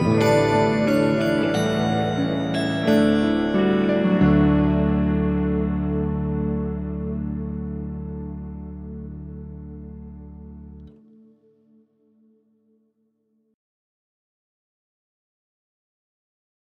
Música